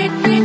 it.